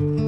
you